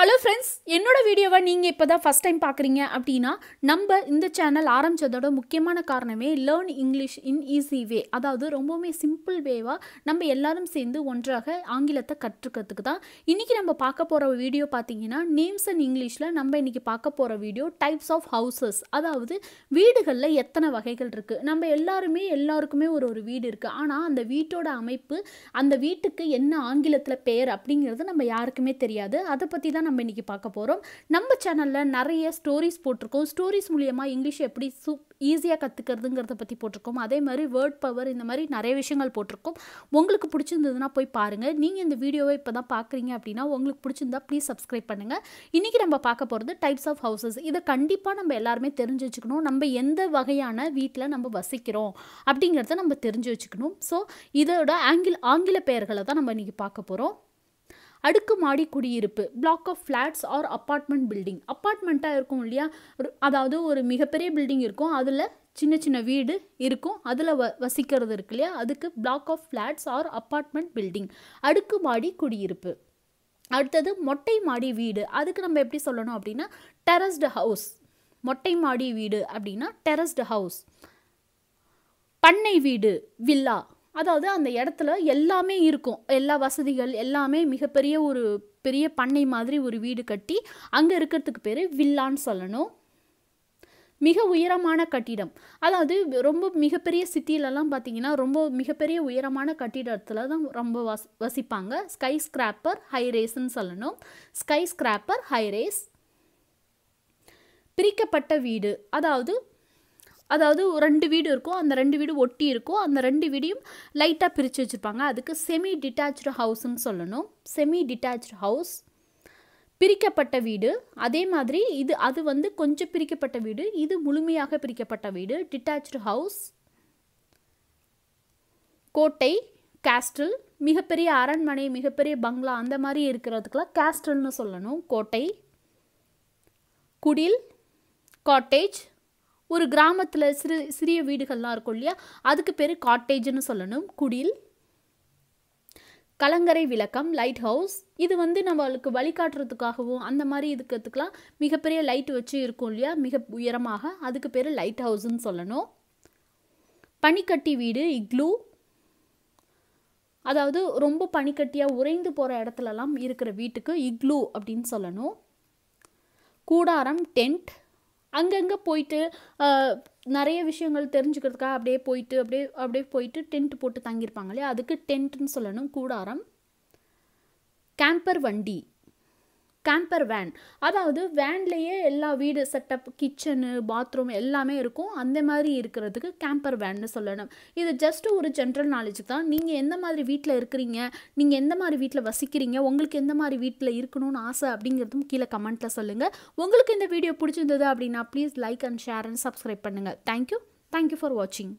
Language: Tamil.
ஹலோ ஃப்ரெண்ட்ஸ் என்னோட வீடியோவை நீங்கள் இப்போ தான் ஃபஸ்ட் டைம் பார்க்குறீங்க அப்படின்னா நம்ம இந்த சேனல் ஆரம்பித்ததோட முக்கியமான காரணமே learn English in easy way அதாவது ரொம்பவுமே சிம்பிள் வேவாக நம்ம எல்லாரும் சேர்ந்து ஒன்றாக ஆங்கிலத்தை கற்றுக்கிறதுக்கு தான். இன்றைக்கி நம்ம பார்க்க போகிற வீடியோ பார்த்தீங்கன்னா நேம்ஸ் அண்ட் இங்கிலீஷில் நம்ம இன்றைக்கி பார்க்க போகிற வீடியோ டைப்ஸ் ஆஃப் ஹவுசஸ் அதாவது வீடுகளில் எத்தனை வகைகள் இருக்குது நம்ம எல்லாருமே எல்லாருக்குமே ஒரு ஒரு வீடு இருக்குது ஆனால் அந்த வீட்டோட அமைப்பு அந்த வீட்டுக்கு என்ன ஆங்கிலத்தில் பெயர் அப்படிங்கிறது நம்ம யாருக்குமே தெரியாது. அதை பற்றி தான் நம்ம இன்றைக்கி பார்க்க போகிறோம் நம்ம சேனலில் நிறைய ஸ்டோரிஸ் போட்டிருக்கோம். ஸ்டோரிஸ் மூலியமாக இங்கிலீஷ் எப்படி சூப் ஈஸியாக கற்றுக்கிறதுங்கிறத பற்றி போட்டிருக்கோம். அதே மாதிரி வேர்ட் பவர் இந்த மாதிரி நிறைய விஷயங்கள் போட்டிருக்கோம். உங்களுக்கு பிடிச்சிருந்ததுன்னா போய் பாருங்கள் நீங்கள் இந்த வீடியோவை இப்போ தான் பார்க்குறீங்க அப்படின்னா உங்களுக்கு பிடிச்சிருந்தா ப்ளீஸ் சப்ஸ்கிரைப் பண்ணுங்கள் இன்றைக்கி நம்ம பார்க்க போகிறது டைப்ஸ் ஆஃப் ஹவுசஸ் இதை கண்டிப்பாக நம்ம எல்லாருமே தெரிஞ்சு வச்சுக்கணும். நம்ம எந்த வகையான வீட்டில் நம்ம வசிக்கிறோம் அப்படிங்கிறத நம்ம தெரிஞ்சு வச்சுக்கணும். ஸோ இதோட ஆங்கில ஆங்கில பெயர்களை தான் நம்ம இன்றைக்கி பார்க்க போகிறோம் அடுக்குமாடி குடியிருப்பு block of flats or apartment building அப்பார்ட்மெண்ட்டாக இருக்கும் இல்லையா? ஒரு- அதாவது ஒரு மிகப்பெரிய பில்டிங் இருக்கும். அதில் சின்ன சின்ன வீடு இருக்கும். அதில் வ வசிக்கிறது இருக்கு இல்லையா? அதுக்கு block of flats or apartment building அடுக்குமாடி குடியிருப்பு. அடுத்தது மொட்டை மாடி வீடு. அதுக்கு நம்ம எப்படி சொல்லணும் அப்படின்னா டெரஸ்டு ஹவுஸ் மொட்டை மாடி வீடு அப்படின்னா டெரஸ்டு ஹவுஸ் பண்ணை வீடு வில்லா அதாவது அந்த இடத்துல எல்லாமே இருக்கும். எல்லா வசதிகள் எல்லாமே மிகப்பெரிய ஒரு பெரிய பண்ணை மாதிரி ஒரு வீடு கட்டி அங்கே இருக்கிறதுக்கு பேர் வில்லான்னு சொல்லணும். மிக உயரமான கட்டிடம். அதாவது ரொம்ப மிகப்பெரிய சிட்டிலலாம் பார்த்தீங்கன்னா ரொம்ப மிகப்பெரிய உயரமான கட்டிடத்தில் தான் ரொம்ப வஸ் வசிப்பாங்க. ஸ்கை ஸ்கிராப்பர் ஹைரேஸ்ன்னு சொல்லணும். ஸ்கை ஸ்கிராப்பர் ஹைரேஸ் பிரிக்கப்பட்ட வீடு. அதாவது அதாவது ஒரு ரெண்டு வீடு இருக்கும் அந்த ரெண்டு வீடு ஒட்டி இருக்கும் அந்த ரெண்டு வீடையும் லைட்டாக பிரித்து வச்சுருப்பாங்க. அதுக்கு செமி டிட்டாச்சு ஹவுஸ்ன்னு சொல்லணும். செமி டிட்டாச்சு ஹவுஸ் பிரிக்கப்பட்ட வீடு. அதே மாதிரி இது அது வந்து கொஞ்சம் பிரிக்கப்பட்ட வீடு. இது முழுமையாக பிரிக்கப்பட்ட வீடு. டிட்டாச்சு ஹவுஸ் கோட்டை கேஸ்டில் மிகப்பெரிய அரண்மனை மிகப்பெரிய பங்களா அந்த மாதிரி இருக்கிறதுக்கெலாம் கேஸ்டல்னு சொல்லணும். கோட்டை. குடில் காட்டேஜ் ஒரு கிராமத்தில் சிறு சிறிய வீடுகள்லாம் இருக்கும் இல்லையா? அதுக்கு பேர் காட்டேஜ்னு சொல்லணும். குடில் கலங்கரை விளக்கம் லைட் ஹவுஸ். இது வந்து நம்மளுக்கு வழிகாட்டுறதுக்காகவும் அந்த மாதிரி இருக்கிறதுக்கெலாம் மிகப்பெரிய லைட் வச்சு இருக்கும் இல்லையா? மிக உயரமாக. அதுக்கு பேர் லைட் ஹவுஸ்ன்னு சொல்லணும். பனிக்கட்டி வீடு இக்லூ. அதாவது ரொம்ப பனிக்கட்டியாக உறைந்து போகிற இடத்துலலாம் இருக்கிற வீட்டுக்கு இக்லூ அப்படின்னு சொல்லணும். கூடாரம் டென்ட். அங்கங்கே போயிட்டு நிறைய விஷயங்கள் தெரிஞ்சுக்கிறதுக்காக அப்படியே போயிட்டு அப்படியே அப்படியே போயிட்டு டென்ட் போட்டு தங்கியிருப்பாங்க இல்லையா? அதுக்கு டென்ட்னு சொல்லணும். கூடாரம். கேம்பர் வண்டி. கேம்பர் வேன் அதாவது வேன்லேயே எல்லா வீடு செட்டப் கிச்சனு பாத்ரூம் எல்லாமே இருக்கும். அந்த மாதிரி இருக்கிறதுக்கு கேம்பர் வேன்னு சொல்லணும். இது ஜஸ்ட் ஒரு ஜென்ரல் நாலேஜ் தான். நீங்கள் எந்த மாதிரி வீட்டில் இருக்கிறீங்க நீங்கள் எந்த மாதிரி வீட்டில் வசிக்கிறீங்க உங்களுக்கு எந்த மாதிரி வீட்டில் இருக்கணும்னு ஆசை அப்படிங்கிறதும் கீழே கமெண்ட்டில் சொல்லுங்கள் உங்களுக்கு இந்த வீடியோ பிடிச்சிருந்தது அப்படின்னா please like and share and subscribe பண்ணுங்கள் thank you thank you for வாட்சிங்